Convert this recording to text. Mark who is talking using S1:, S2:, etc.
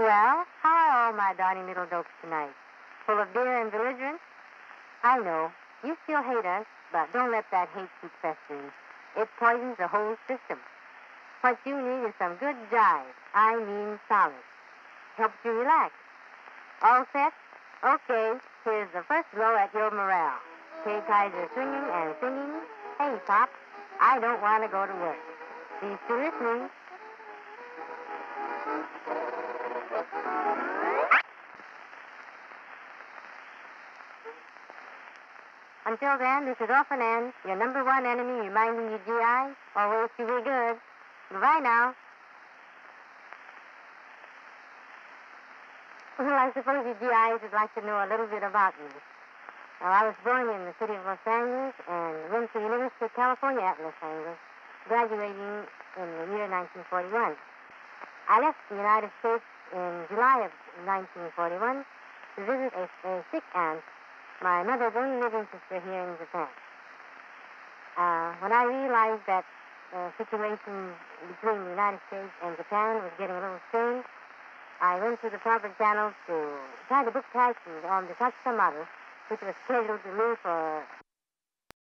S1: Well, how are all my darling little dopes tonight? Full of beer and belligerence? I know. You still hate us, but don't let that hate keep festering. It poisons the whole system. What you need is some good jive. I mean solid. Helps you relax. All set? Okay, here's the first blow at your morale. Kay Kyser swinging and singing. Hey, Pop, I don't want to go to work. Be still listening. Until then, this is Orphan Ann, your number one enemy reminding you GI, always to be good. Goodbye now. Well, I suppose you GIs would like to know a little bit about me. Well, I was born in the city of Los Angeles and went to the University of California at Los Angeles, graduating in the year 1941. I left the United States in July of 1941 to visit a, a sick aunt my mother's only living sister here in Japan. Uh, when I realized that the situation between the United States and Japan was getting a little strained, I went through the proper channels to try to book taxis on the Tatsuta Maru, which was scheduled to leave for